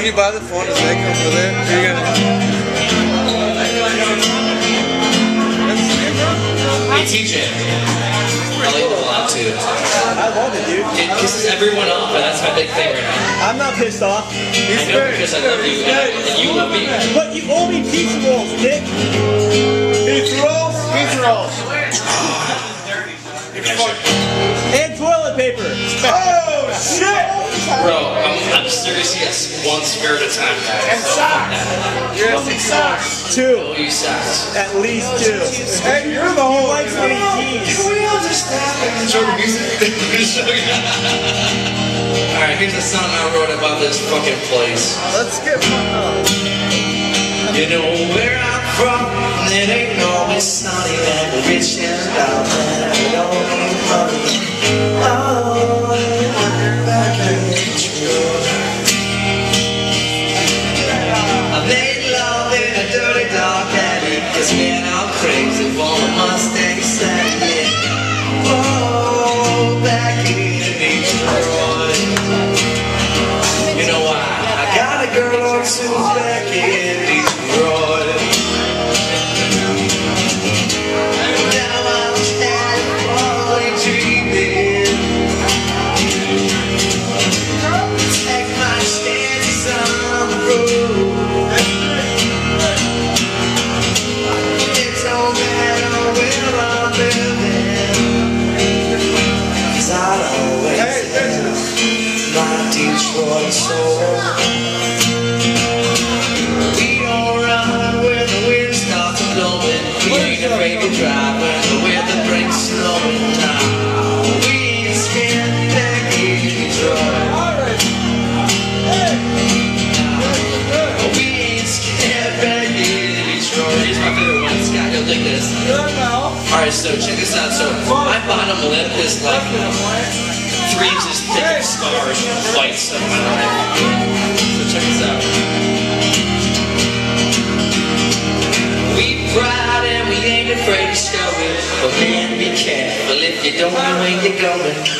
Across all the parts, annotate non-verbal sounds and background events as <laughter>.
when you buy the phone, does that come with it? Are you gonna? Hey TJ, I like it a lot too. I love it, dude. It pisses everyone off, and that's my big thing right now. I'm not pissed off. I know because I love you, and, I- and you love me. But you owe me pizza rolls, Nick. Pizza rolls? Pizza rolls. And toilet paper. Oh, shit! Bro, I'm, I'm seriously at one spare at a time. And socks. Two. Oh, you sucks. At least two. Hey, you're the He whole. likes when he tees. Show the music. <laughs> Alright, here's a song I wrote about this fucking place. Let's get. Oh. You know where I'm from, and it ain't always sunny and the rich and down Alright, so check this out. So my bottom lip is like inches thick of scars fights of my life. So check this out. We pride and we ain't afraid to show it. But man, be careful if you don't know where you're going.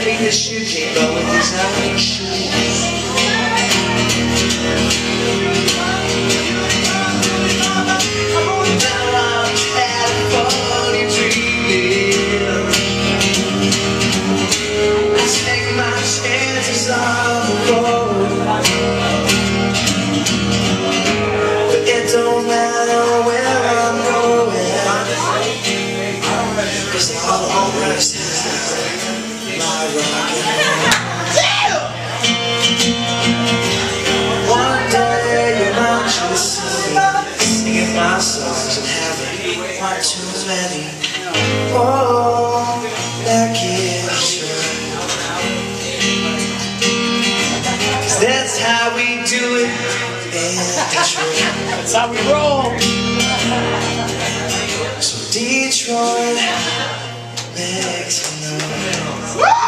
to be the shooting guard with his own shoes. My chances on the road. One day you might just see me singing my songs and having one too many. Oh, that kid's Cause that's how we do it in Detroit. That's how we roll. So Detroit makes know.